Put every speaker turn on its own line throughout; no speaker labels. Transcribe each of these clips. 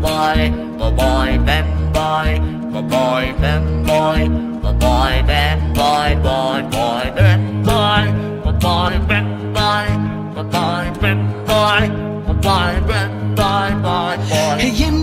boy, the boy, band boy, the boy, band boy, the boy, band boy, boy, boy, band boy, the boy, band boy, the boy, band boy, the boy, band boy, boy, boy.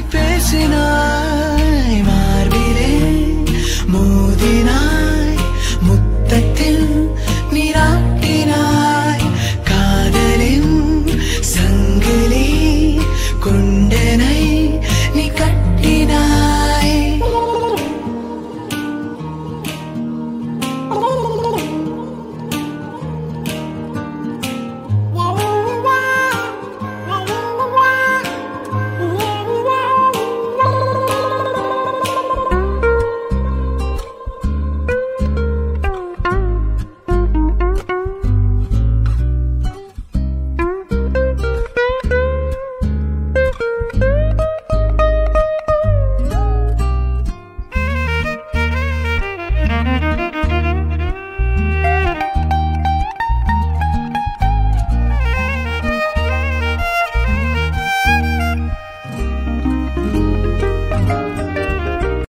பேசினார்